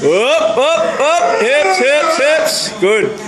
Up, up, up. Hips, hips, hips. Good.